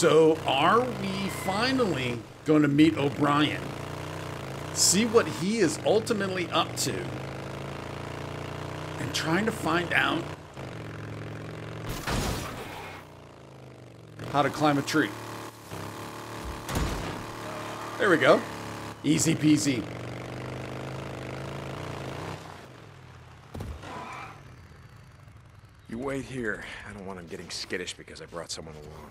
So, are we finally going to meet O'Brien? See what he is ultimately up to. And trying to find out how to climb a tree. There we go. Easy peasy. You wait here. I don't want him getting skittish because I brought someone along.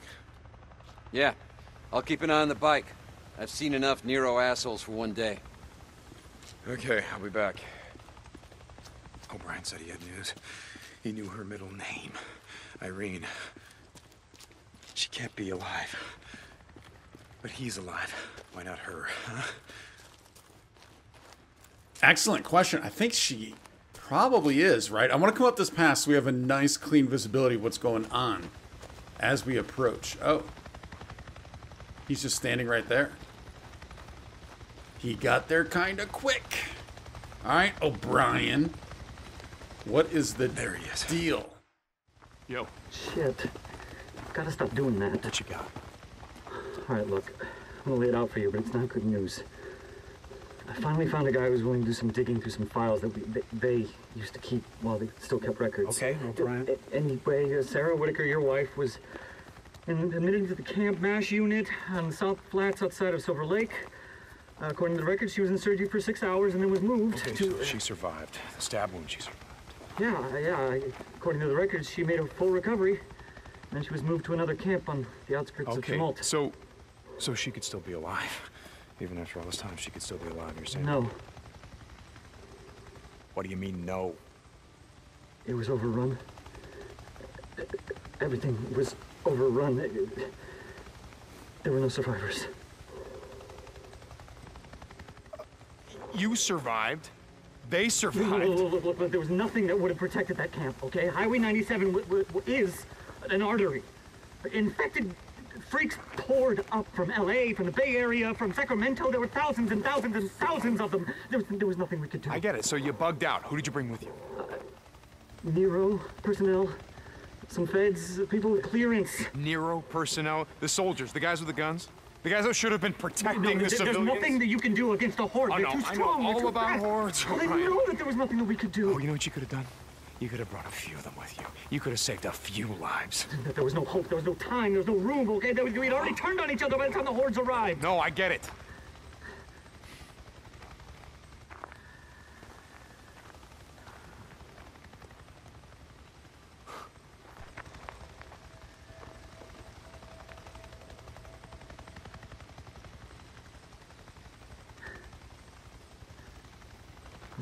Yeah, I'll keep an eye on the bike. I've seen enough Nero assholes for one day. Okay, I'll be back. O'Brien said he had news. He knew her middle name. Irene. She can't be alive. But he's alive. Why not her, huh? Excellent question. I think she probably is, right? I want to come up this pass so we have a nice clean visibility of what's going on as we approach. Oh. He's just standing right there. He got there kind of quick. All right, O'Brien. What is the There he is. deal? Yo, Shit. Gotta stop doing that. what you got? All right, look. I'm gonna lay it out for you, but it's not good news. I finally found a guy who was willing to do some digging through some files that we, they, they used to keep while they still kept records. Okay, O'Brien. Anyway, uh, Sarah Whitaker, your wife, was in, admitted to the Camp MASH unit on the South Flats outside of Silver Lake. Uh, according to the records, she was in surgery for six hours and then was moved Okay, to. so she survived. The stab wound, she survived. Yeah, yeah. According to the records, she made a full recovery. Then she was moved to another camp on the outskirts of Okay, Tumalo. so... So she could still be alive. Even after all this time, she could still be alive, you're saying? No, What do you mean, no? it was overrun. Everything was overrun. There were no survivors. You survived. They survived. look, look, look, look, there was nothing that would have protected that camp, okay? Highway 97 w- w- w- is an artery. Infected freaks poured up from LA, from the Bay Area, from Sacramento. There were thousands and thousands and thousands of them. There was, there was nothing we could do. I get it. So you bugged out. Who did you bring with you? Uh, Nero personnel, some feds, people with clearance. Nero personnel, the soldiers, the guys with the guns, the guys that should have been protecting No, the there- civilians. there's nothing that you can do against a horde. I They're know, too I know strong. All about fast. hordes, Well, they O'Brien. know that there was nothing that we could do. Oh, you know what you could have done? You could have brought a few of them with you. You could have saved a few lives. That there was no hope. There was no time. There was no room. Okay, there was, we'd already turned on each other by the time the hordes arrived. No, I get it.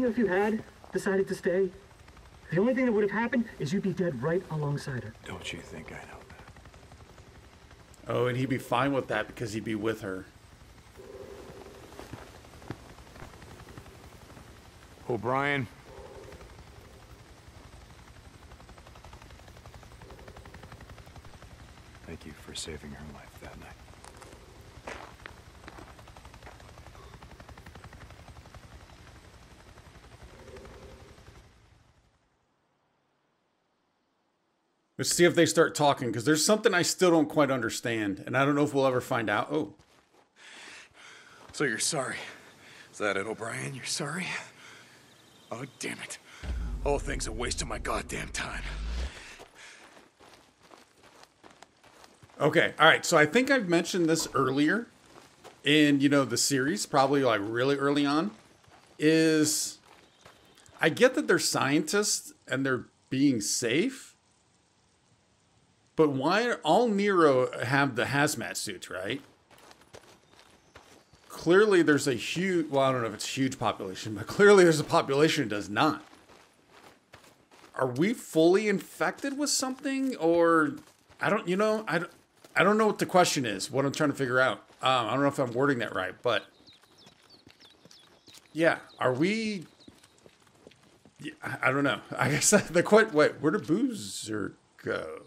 Know, if you had decided to stay, the only thing that would have happened is you'd be dead right alongside her. Don't you think I know that? Oh, and he'd be fine with that because he'd be with her. O'Brien. Thank you for saving her life that night. Let's see if they start talking because there's something I still don't quite understand, and I don't know if we'll ever find out. Oh, So you're sorry. Is that it, O'Brien? You're sorry? Oh, damn it. Whole thing's a waste of my goddamn time. Okay, all right. So I think I've mentioned this earlier in you know the series, probably like really early on. Is I get that they're scientists and they're being safe, but why all Nero have the hazmat suits, right? Clearly, there's a huge. Well, I don't know if it's a huge population, but clearly there's a population that does not. Are we fully infected with something, or I don't? You know, I don't. I don't know what the question is. What I'm trying to figure out. Um, I don't know if I'm wording that right, but yeah, are we? Yeah, I don't know. I guess the question. Wait, where did Boozer go?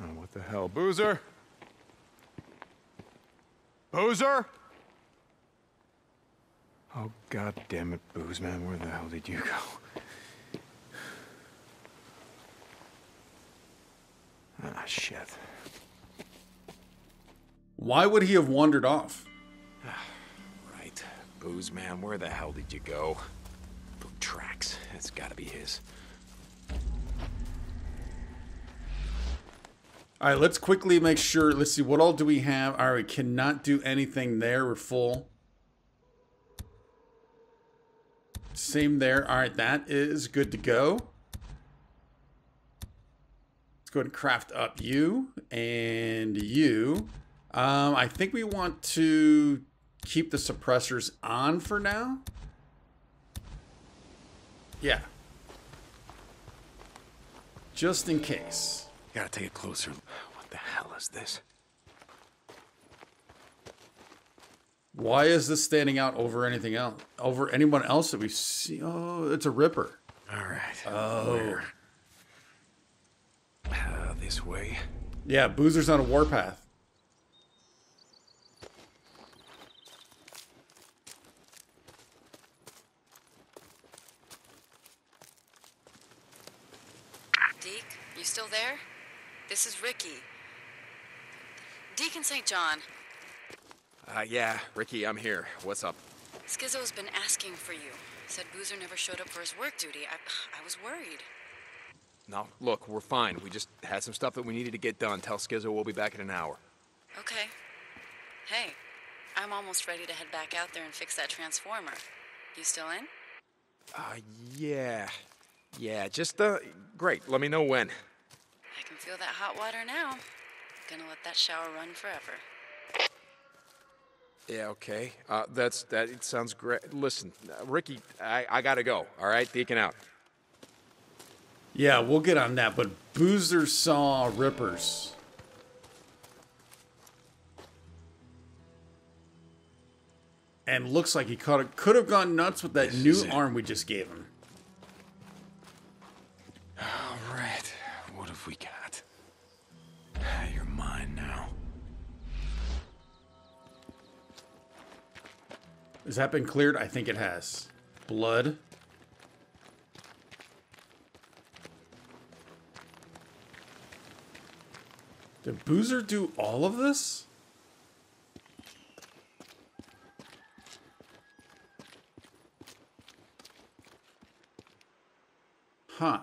Oh, what the hell? Boozer? Boozer? Oh, god damn it, Booze Man, where the hell did you go? Ah, shit. Why would he have wandered off? Right. Booze Man, where the hell did you go? Book tracks. That's gotta be his. All right, let's quickly make sure. Let's see, what all do we have? All right, we cannot do anything there. We're full. Same there. All right, that is good to go. Let's go ahead and craft up you and you. Um, I think we want to keep the suppressors on for now. Yeah. Just in case. Gotta take a closer. What the hell is this? Why is this standing out over anything else? Over anyone else that we see? Oh, it's a ripper. All right. Oh. Uh, this way. Yeah, Boozer's on a warpath. Deke, you still there? This is Ricky. Deacon St. John, Uh, yeah, Ricky, I'm here. What's up? Skizzo's been asking for you. Said Boozer never showed up for his work duty. I, I was worried. No, look, we're fine. We just had some stuff that we needed to get done. Tell Skizzo we'll be back in an hour. Okay. Hey, I'm almost ready to head back out there and fix that transformer. You still in? Uh, yeah. Yeah, just, uh, great. Let me know when. I can feel that hot water now. Gonna let that shower run forever. Yeah, okay. Uh, that's, that it sounds great. Listen, uh, Ricky, I, I gotta go, all right? Deacon out. Yeah, we'll get on that. But Boozer saw rippers. And looks like he could could have gone nuts with that This new arm we just gave him. That been cleared? I think it has. Blood. Did Boozer do all of this? Huh.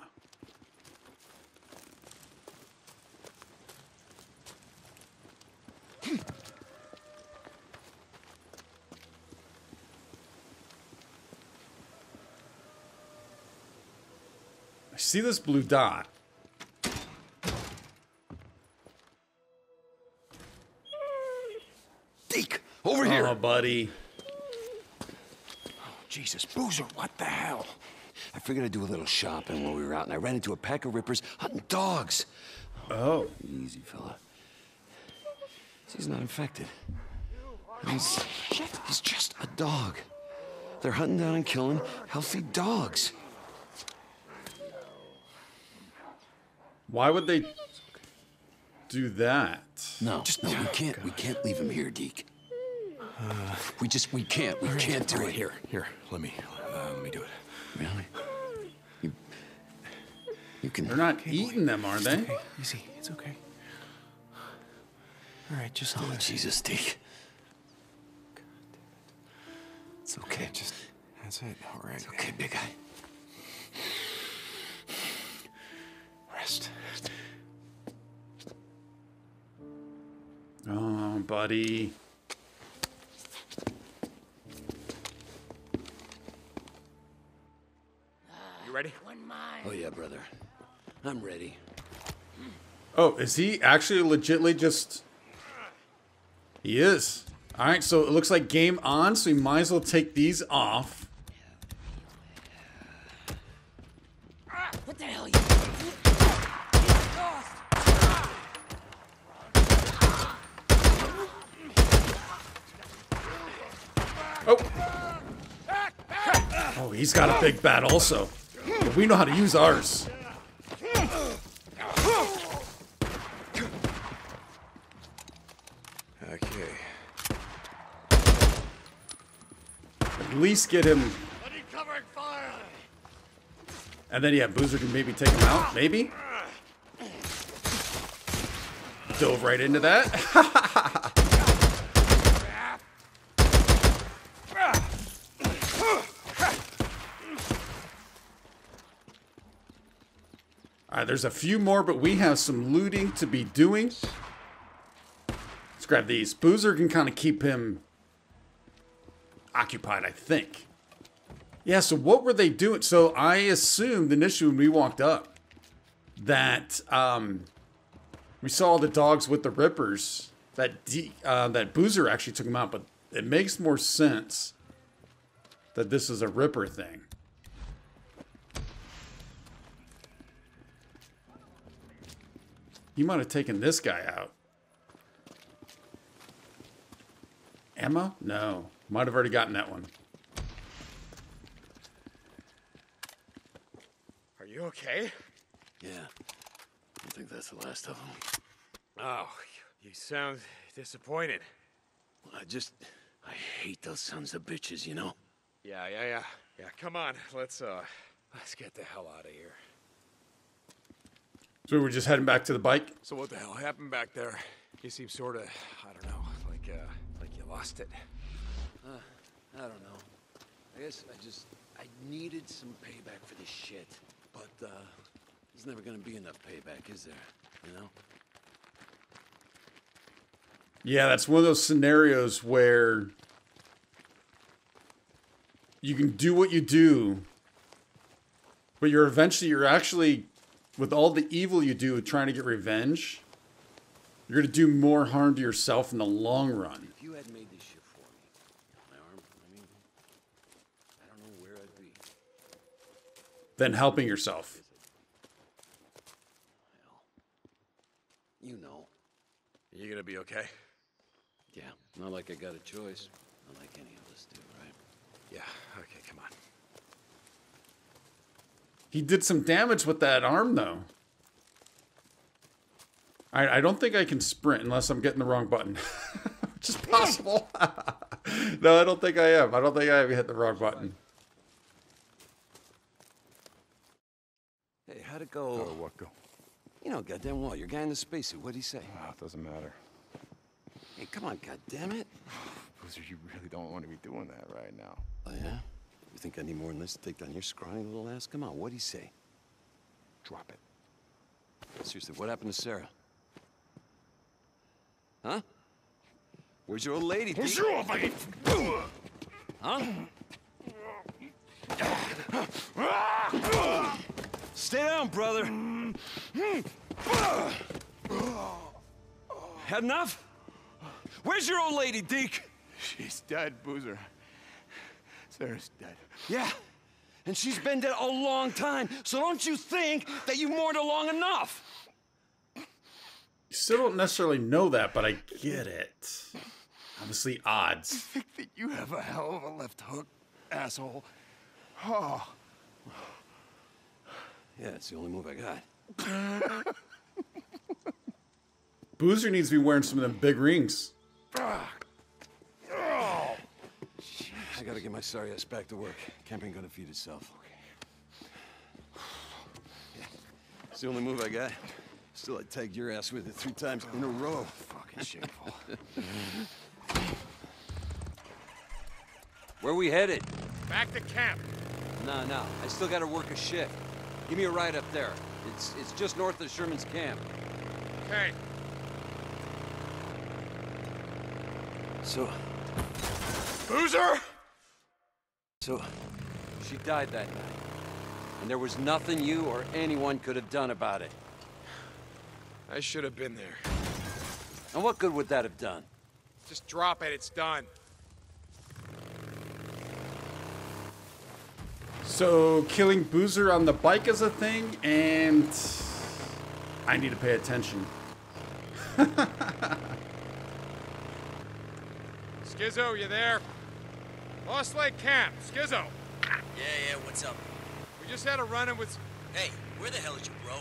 I see this blue dot. Deke, over uh-huh, here. Oh, buddy. Oh, Jesus, Boozer, what the hell? I figured I'd do a little shopping while we were out, and I ran into a pack of rippers hunting dogs. Oh. Easy, fella. He's not infected. He's, he's just a dog. They're hunting down and killing healthy dogs. Why would they do that? No, just no, we can't. We can't leave him here, Deke. we just, we can't. We can't do All right, it. here, here. Let me, uh, let me do it. Really? You, you can. They're not eating them, are they? Easy, it's okay. All right, just Oh, uh, Jesus, Deke. It's okay. just that's it. All right. It's okay, big guy. Rest. Oh, buddy. You ready? Oh, yeah, brother. I'm ready. Oh, is he actually legitly just. He is. All right, so it looks like game on, so we might as well take these off. What the hell you Oh. Oh, he's got a big bat also. But we know how to use ours. Okay. At least get him. And then, yeah, Boozer can maybe take him out. Maybe. Dove right into that. All right, there's a few more, but we have some looting to be doing. Let's grab these. Boozer can kind of keep him occupied, I think. Yeah, so what were they doing? So I assumed initially when we walked up that um, we saw the dogs with the rippers. That uh, that Boozer actually took them out, but it makes more sense that this is a ripper thing. He might have taken this guy out. Emma? No. Might have already gotten that one. You okay? Yeah. I think that's the last of them. Oh, you sound disappointed. I just. I hate those sons of bitches, you know? Yeah, yeah, yeah. Yeah, come on. Let's uh let's get the hell out of here. So we're just heading back to the bike. So what the hell happened back there? You seem sort of, I don't know, like uh like you lost it. I don't know. I guess I just. I needed some payback for this shit. But, uh. There's never gonna be enough payback, is there? You know? Yeah, that's one of those scenarios where you can do what you do, but you're eventually you're actually with all the evil you do trying to get revenge, you're gonna do more harm to yourself in the long run. If you had made this shit for me, my arm, I mean. I don't know where I'd be. Than helping yourself. You know. You gonna be okay? Yeah. Not like I got a choice. Not like any of us do, right? Yeah, okay, come on. He did some damage with that arm though. I, I don't think I can sprint unless I'm getting the wrong button. Which is possible. no, I don't think I am. I don't think I have hit the wrong button. Hey, how'd it go? Oh, what go? You know, goddamn well, your guy in the spacesuit. What'd he say? Ah, it doesn't matter. Hey, come on, goddammit. Boozer, you really don't want to be doing that right now. Oh, yeah? You think I need more than this to take down your scrawny little ass? Come on, what'd he say? Drop it. Seriously, what happened to Sarah? Huh? Where's your old lady? Deke? Huh? Stay down, brother. Had enough? Where's your old lady, Deke? She's dead, Boozer. Sarah's dead. Yeah, and she's been dead a long time, so don't you think that you mourned her long enough? You still don't necessarily know that, but I get it. Obviously, odds. think that you have a hell of a left hook, asshole. Oh. Yeah, it's the only move I got. Boozer needs to be wearing some of them big rings. I gotta get my sorry ass back to work. Camp ain't gonna feed itself. Yeah. It's the only move I got. Still, I tagged your ass with it three times in a row. Fucking shameful. Where we headed? Back to camp. Nah, nah. I still gotta work a shift. Give me a ride up there. It's it's just north of Sherman's camp. Okay. So, Boozer! so, she died that night. And there was nothing you or anyone could have done about it. I should have been there. And what good would that have done? Just drop it. It's done. So, killing Boozer on the bike is a thing, and I need to pay attention. Skizzo, you there? Lost Lake Camp. Skizzo. Yeah, yeah, what's up? We just had a run-in with... Hey, where the hell is your bro?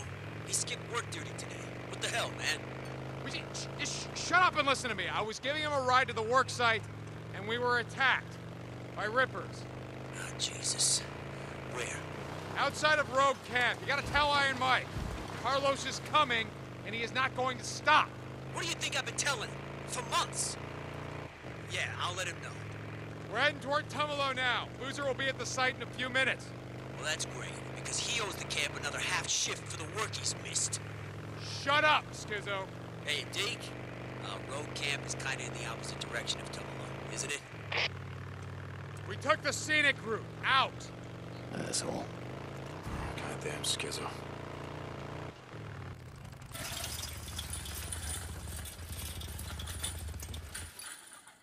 He skipped work duty today. What the hell, man? We just, just shut up and listen to me. I was giving him a ride to the work site, and we were attacked by Rippers. Oh, Jesus. Where? Outside of Rogue Camp. You gotta tell Iron Mike. Carlos is coming, and he is not going to stop. What do you think I've been telling him? For months. Yeah, I'll let him know. We're heading toward Tumalo now. Boozer will be at the site in a few minutes. Well, that's great, because he owes the camp another half shift for the work he's missed. Shut up, Skizzo. Hey, Deke. Uh, road camp is kind of in the opposite direction of Tumalo, isn't it? We took the scenic route. Out. Asshole. Goddamn Skizzo.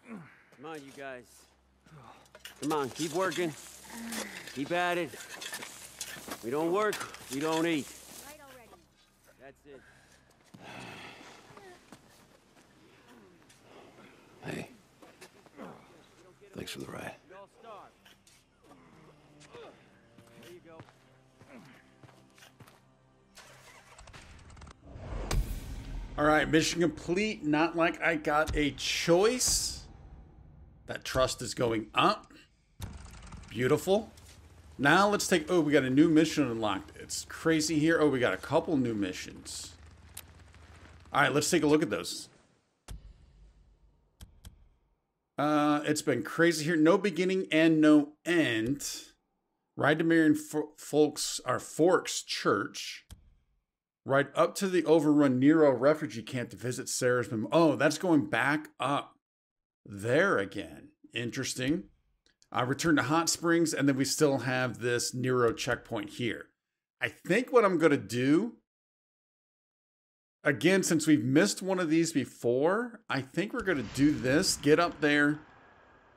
Come on, you guys. Come on, keep working. Keep at it. We don't work, we don't eat. All right, mission complete. Not like I got a choice. That trust is going up. Beautiful. Now let's take. Oh, we got a new mission unlocked. It's crazy here. Oh, we got a couple new missions. All right, let's take a look at those. Uh, it's been crazy here. No beginning and no end. Ride to Marion Fo- Folks, our Forks Church. Right up to the overrun Nero refugee camp to visit Sarah's mom. Oh, that's going back up there again. Interesting. I return to Hot Springs, and then we still have this Nero checkpoint here. I think what I'm going to do, again, since we've missed one of these before, I think we're going to do this. Get up there.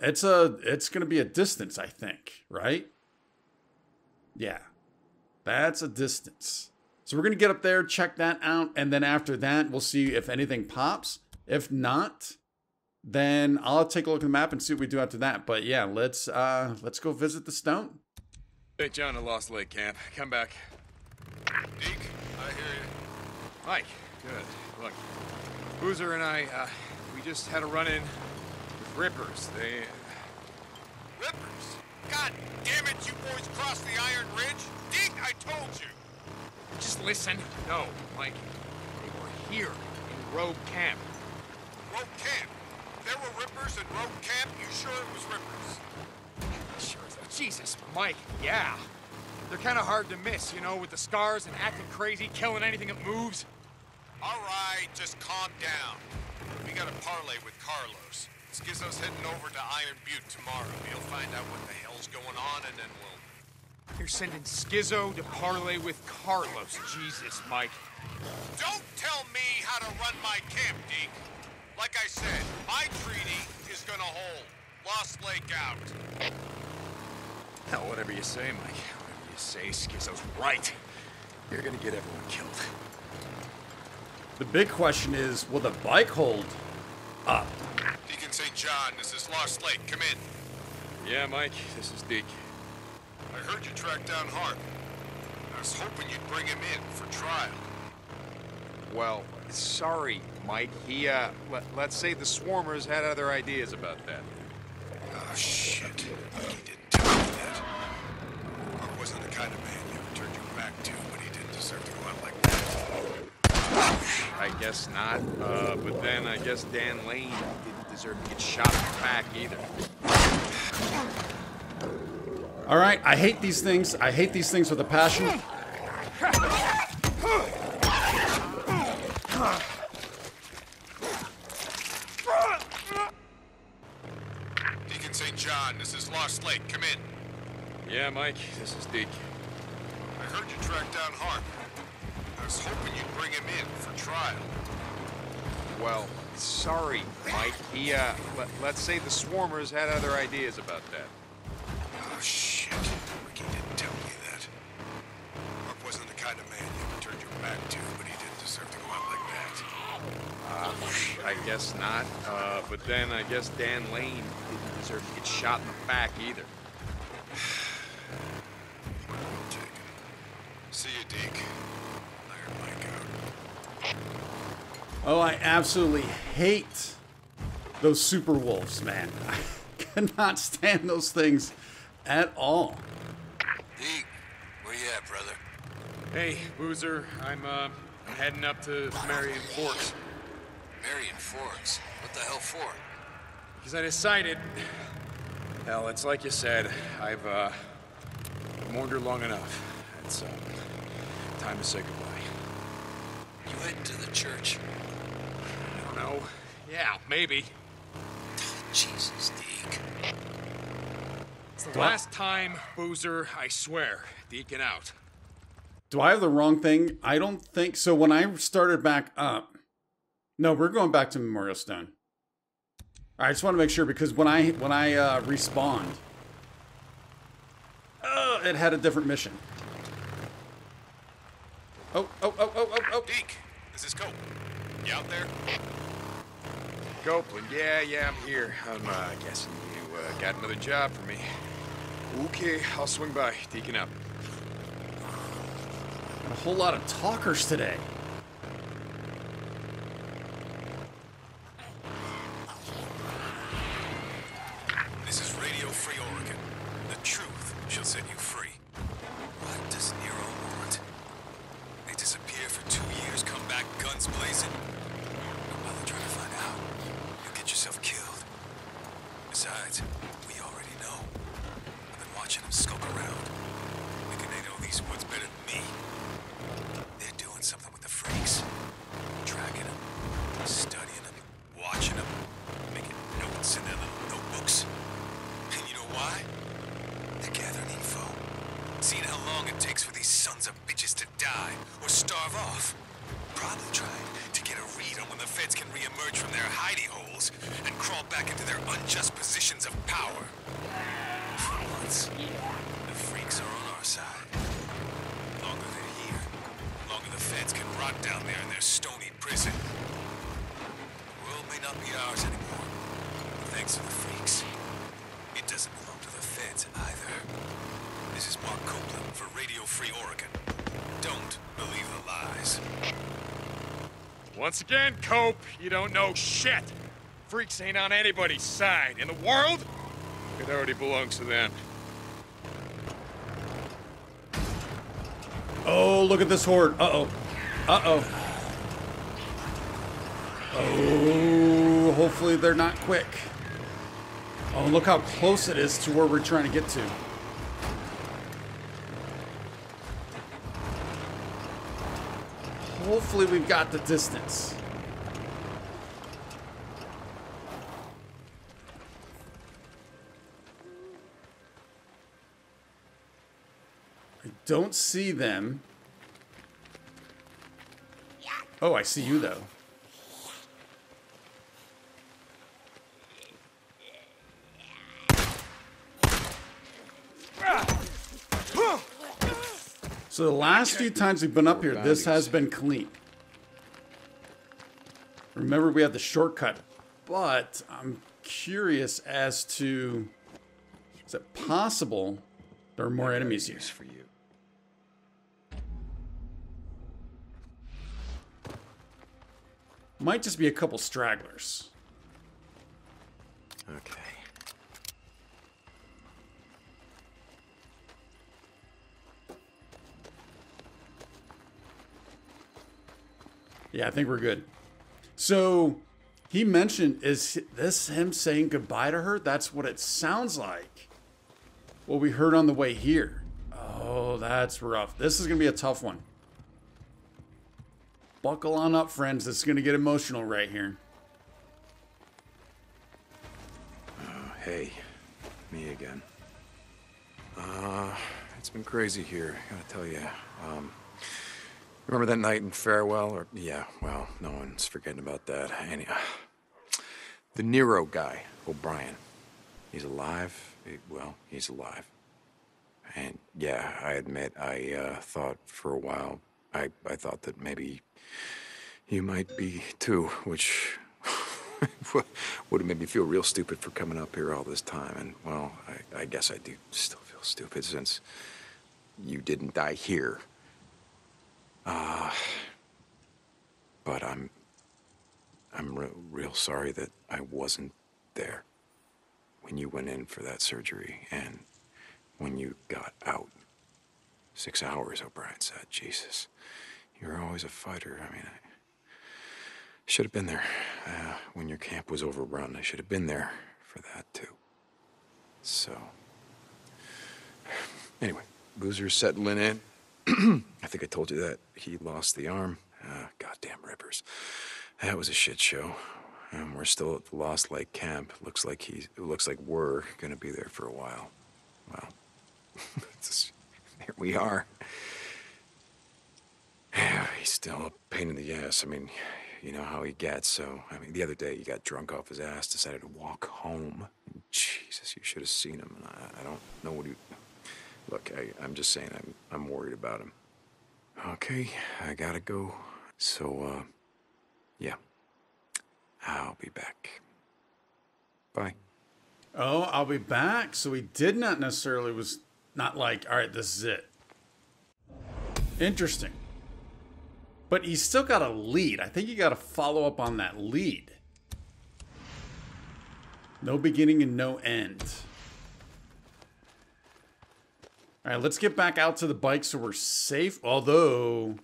It's a, it's going to be a distance, I think, right? Yeah, that's a distance. So we're going to get up there, check that out, and then after that, we'll see if anything pops. If not, then I'll take a look at the map and see what we do after that. But yeah, let's uh let's go visit the stone. Hey, John, I lost Lake Camp. Come back. Deke, I hear you. Mike, good. Look, Boozer and I, uh, we just had a run-in with Rippers. They... Rippers. God damn it, you boys crossed the Iron Ridge. Deke, I told you. Just listen. No, Mike. They were here in Rogue Camp. Rogue Camp. There were Rippers in Rogue Camp. You sure it was Rippers? Sure. Jesus, Mike, yeah. They're kind of hard to miss, you know, with the scars and acting crazy, killing anything that moves. All right, just calm down. We got a parlay with Carlos. Skizzo's heading over to Iron Butte tomorrow. He'll find out what the hell's going on, and then we'll... You're sending Skizzo to parlay with Carlos. Jesus, Mike. Don't tell me how to run my camp, Deke. Like I said, my treaty is gonna hold. Lost Lake out. Hell, whatever you say, Mike. Whatever you say, Skizzo's right. You're gonna get everyone killed. The big question is, will the bike hold up? Deacon St. John, this is Lost Lake. Come in. Yeah, Mike, this is Deke. I heard you tracked down Hart. I was hoping you'd bring him in for trial. Well, sorry, Mike. He, uh, let, let's say the Swarmers had other ideas about that. Oh, shit. He didn't tell me that. Hart wasn't the kind of man you would turn your back to, but he didn't deserve to go out like that. I guess not. Uh, but then I guess Dan Lane didn't deserve to get shot in the back either. All right, I hate these things. I hate these things with a passion. Deacon St. John, this is Lost Lake. Come in. Yeah, Mike, this is Deacon. I heard you tracked down Harp. I was hoping you'd bring him in for trial. Well, sorry, Mike. He, uh, let, let's say the Swarmers had other ideas about that. Oh, shit. Ricky didn't tell me that. Harp wasn't the kind of man you turned your back to, but he didn't deserve to go out like that. Uh, I guess not. Uh, but then I guess Dan Lane didn't deserve to get shot in the back either. See you, Deke. Iron Mike out. Oh, I absolutely hate those super wolves, man. I cannot stand those things at all. Deke, where you at, brother? Hey, Boozer, I'm, uh, heading up to Marion Forks. Marion Forks. What the hell for? Because I decided... Hell, it's like you said. I've, uh, mourned her long enough. It's, uh, time to say goodbye. You heading to the church? I don't know. Yeah, maybe. Jesus, Deke. Last time, Boozer, I swear. Deacon out. Do I have the wrong thing? I don't think so. When I started back up, no, we're going back to Memorial Stone. All right, I just want to make sure because when I when I uh, respawned, uh, it had a different mission. Oh, oh, oh, oh, oh, oh. Deke, this is Cope. You out there? Copeland, yeah, yeah, I'm here. I'm, uh, guessing you, uh, got another job for me. Okay, I'll swing by. Deacon up. Got a whole lot of talkers today. Once again, Cope, you don't know shit. Freaks ain't on anybody's side. In the world, it already belongs to them. Oh, look at this horde. Uh-oh. Uh-oh. Oh, hopefully they're not quick. Oh, look how close it is to where we're trying to get to. Hopefully we've got the distance. I don't see them. Oh, I see you though. So the last few times we've been up here, this has been clean. Remember, we had the shortcut, but I'm curious as to is it possible there are more enemies here? for you. Might just be a couple stragglers. Okay. Yeah, I think we're good. So he mentioned, is this him saying goodbye to her? That's what it sounds like. What we heard on the way here. Oh, that's rough. This is going to be a tough one. Buckle on up, friends. This is going to get emotional right here. Hey, me again. Uh, it's been crazy here, I gotta tell you. Um, remember that night in Farewell? Or yeah, well, no one's forgetting about that. Any, uh, the Nero guy, O'Brien. He's alive. He- well, he's alive. And yeah, I admit, I uh, thought for a while, I, I thought that maybe you might be too, which would have made me feel real stupid for coming up here all this time. And, well, I, I guess I do still feel stupid since you didn't die here. Uh, but I'm, I'm re- real sorry that I wasn't there when you went in for that surgery and when you got out. Six hours, O'Brien said. Jesus, you're always a fighter. I mean, I, should have been there uh, when your camp was overrun. I should have been there for that too. So, anyway, Boozer's settling in. I think I told you that he lost the arm. Uh, goddamn Rippers. That was a shit show. And we're still at the Lost Lake camp. Looks like he. Looks like we're gonna be there for a while. Well, it's- here we are. He's still a pain in the ass. I mean, you know how he gets. So, I mean, the other day he got drunk off his ass, decided to walk home. Jesus, you should have seen him. And I, I don't know what he. Look, I, I'm just saying, I'm, I'm worried about him. Okay, I gotta go. So, uh, yeah, I'll be back. Bye. Oh, I'll be back. So he did not necessarily was not like, all right, this is it. Interesting. But he's still got a lead. I think you got to follow up on that lead. No beginning and no end. All right, let's get back out to the bike so we're safe. Although,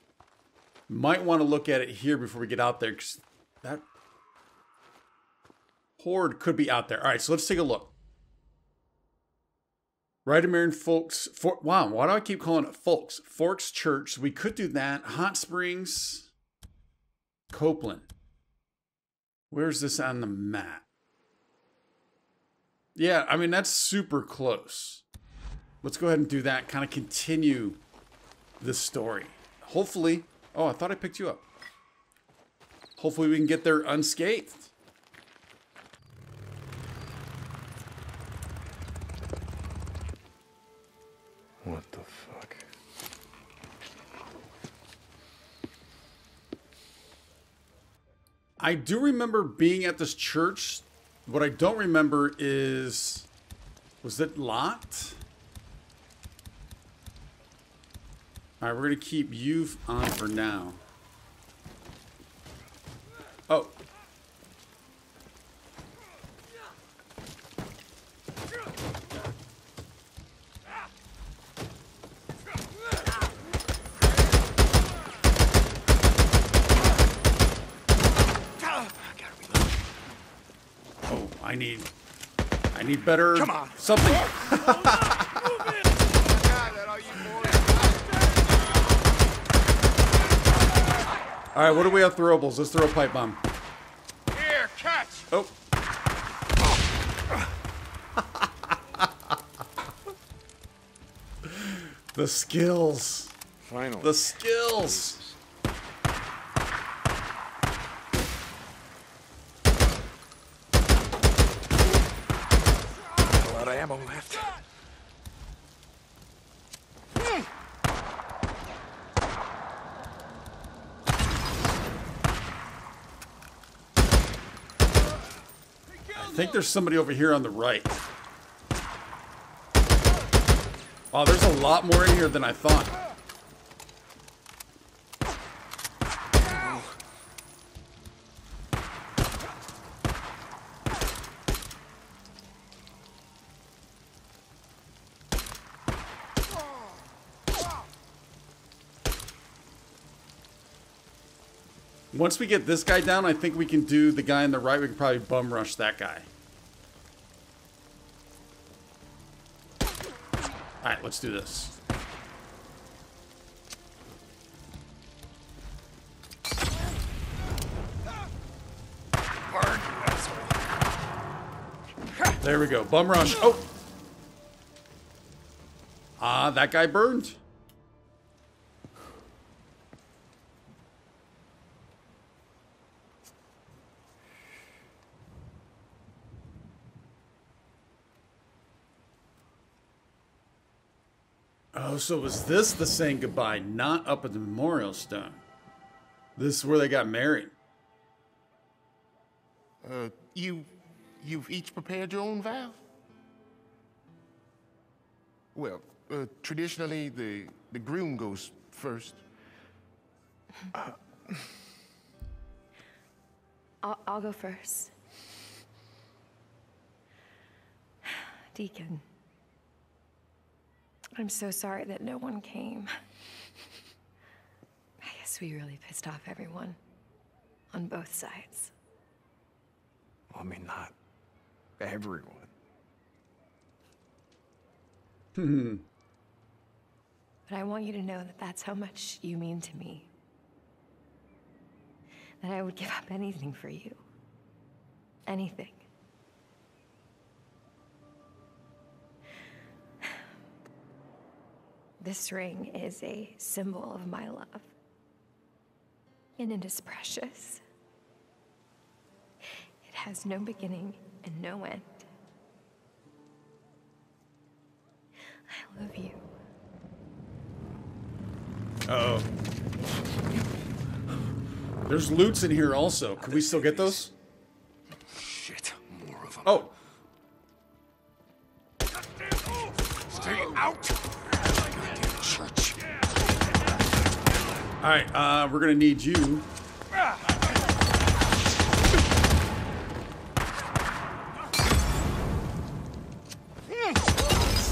might want to look at it here before we get out there because that horde could be out there. All right, so let's take a look. Ride to Marion Folks. For, wow, why do I keep calling it Folks? Forks Church. We could do that. Hot Springs, Copeland. Where's this on the map? Yeah, I mean, that's super close. Let's go ahead and do that. Kind of continue the story. Hopefully. Oh, I thought I picked you up. Hopefully, we can get there unscathed. What the fuck? I do remember being at this church. What I don't remember is was it locked? All right, we're gonna keep you on for now. Oh, oh, I need, I need better. Come on. something. All right, what do we have throwables? Let's throw a pipe bomb. Here, catch! Oh. the skills. Finally. The skills. A lot of ammo left. I think there's somebody over here on the right. Wow, there's a lot more in here than I thought. Once we get this guy down, I think we can do the guy on the right. We can probably bum rush that guy. All right, let's do this. There we go. Bum rush. Oh. Ah, that guy burned. Oh, so was this the saying goodbye, not up at the memorial stone? This is where they got married. Uh, you, you've each prepared your own vow? Well, uh, traditionally, the, the groom goes first. I'll, I'll go first. Deacon. I'm so sorry that no one came. I guess we really pissed off everyone. On both sides. Well, I mean, not everyone. Hmm. But I want you to know that that's how much you mean to me. That I would give up anything for you. Anything. This ring is a symbol of my love. And it is precious. It has no beginning and no end. I love you. Oh. There's loots in here also. Can we still get those? All right, uh, we're gonna need you.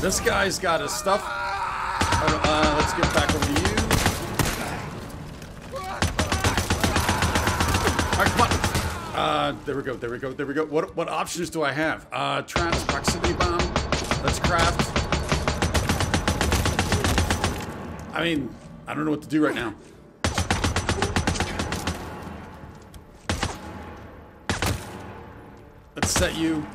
This guy's got his stuff. Uh, uh, let's get back over to you. All right, come on. Uh, there we go. There we go. There we go. What what options do I have? Uh, trans proximity bomb. Let's craft. I mean, I don't know what to do right now. Set you.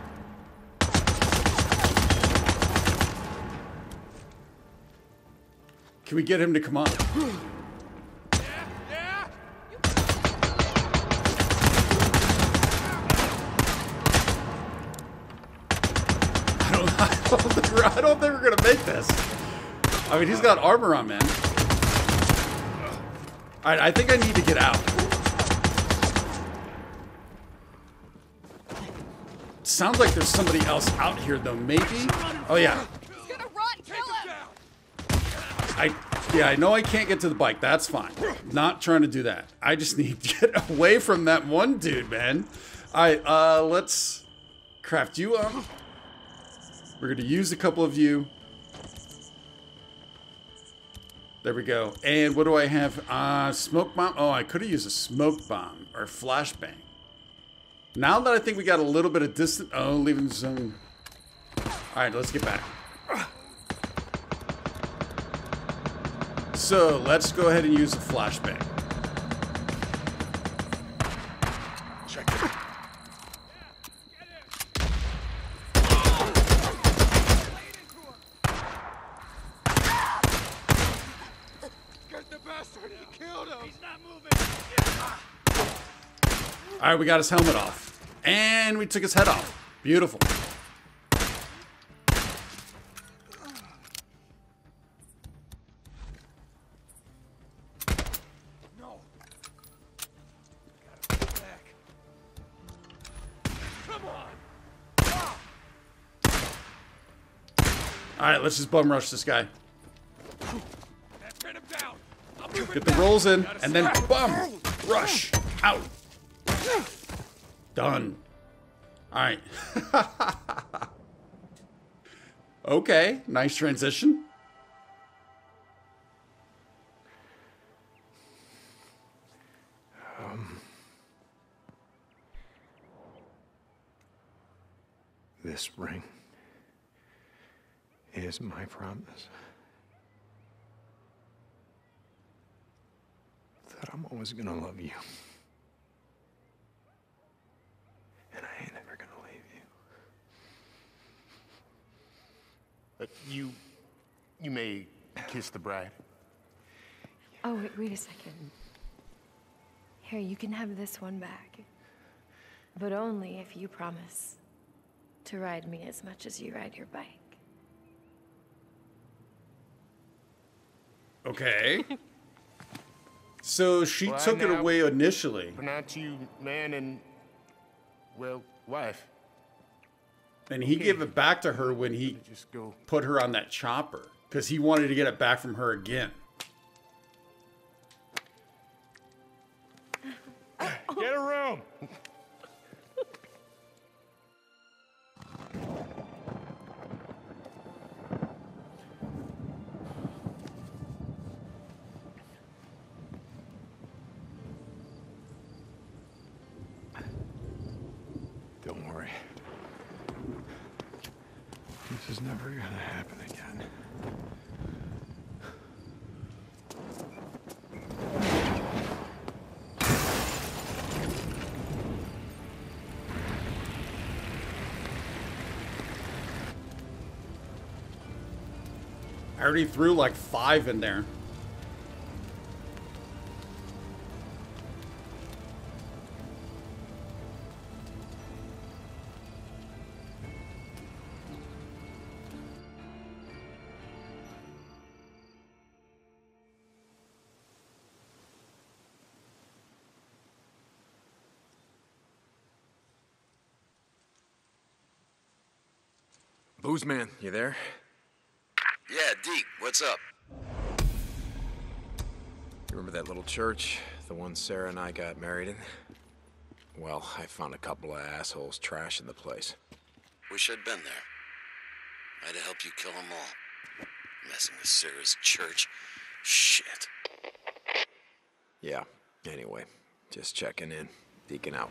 Can we get him to come on? I don't, I don't, think we're, I don't think we're gonna make this. I mean, he's got armor on, man. All right, I think I need to get out. Sounds like there's somebody else out here, though. Maybe. Oh yeah. I yeah, I know I can't get to the bike. That's fine. Not trying to do that. I just need to get away from that one dude, man. All right, uh, let's craft you up. We're gonna use a couple of you. There we go. And what do I have? Uh, smoke bomb. Oh, I could have used a smoke bomb or flashbang. Now that I think we got a little bit of distance. Oh, leaving zone. All right, let's get back. So let's go ahead and use a flashbang. Check it. Get the bastard! He killed him! He's not moving! All right, we got his helmet off. And we took his head off. Beautiful. No. Gotta go back. Come on! All right, let's just bum rush this guy. Pin him down! I'll move it Get the rolls in, and then bum! Rush! Out! Done. Alright. okay, nice transition. Um, this ring is my promise. That I'm always gonna love you. Uh, you, you may kiss the bride. Oh, wait, wait a second. Here, you can have this one back. But only if you promise to ride me as much as you ride your bike. Okay. so she Well, took it away initially. Pronounce you man and, well, wife. And he Okay. gave it back to her when he Just go. put her on that chopper because he wanted to get it back from her again. I already threw like five in there. Booze man, you there? Deke, what's up? You remember that little church? The one Sarah and I got married in? Well, I found a couple of assholes trashing the place. Wish I'd been there. I'd have helped you kill them all. Messing with Sarah's church. Shit. Yeah, anyway, just checking in. Deacon out.